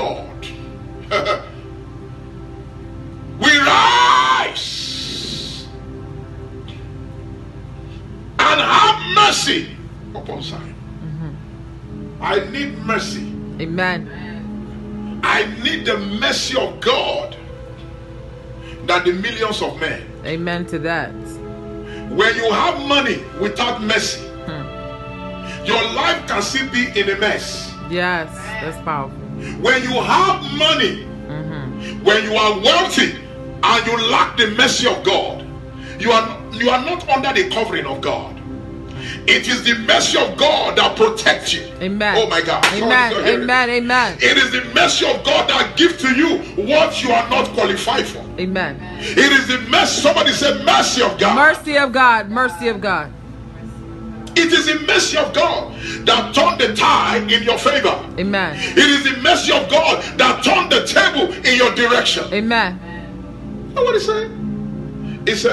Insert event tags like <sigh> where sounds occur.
Lord, <laughs> we rise and have mercy upon Zion. Mm-hmm. I need mercy. Amen. I need the mercy of God that the millions of men. Amen to that. When you have money without mercy, hmm. your life can still be in a mess. Yes, that's powerful. When you have money, mm-hmm. when you are wealthy and you lack the mercy of God, you are you are not under the covering of God. It is the mercy of God that protects you. Amen. Oh my God. Amen. not Amen. me. Amen. It is the mercy of God that gives to you what you are not qualified for. Amen. It is the mercy. Somebody said mercy of God. Mercy of God. Mercy of God. It is the mercy of God that turned the tide in your favor. Amen. It is the mercy of God that turned the table in your direction. Amen. You know what he said? He said.